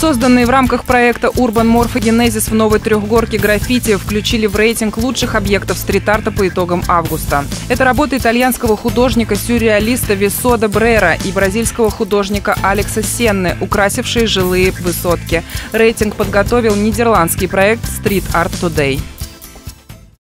Созданные в рамках проекта Urban Morphogenesis в новой трехгорке граффити включили в рейтинг лучших объектов стрит-арта по итогам августа. Это работа итальянского художника-сюрреалиста Висода Брера и бразильского художника Алекса Сенны, украсившие жилые высотки. Рейтинг подготовил нидерландский проект Street Art Today.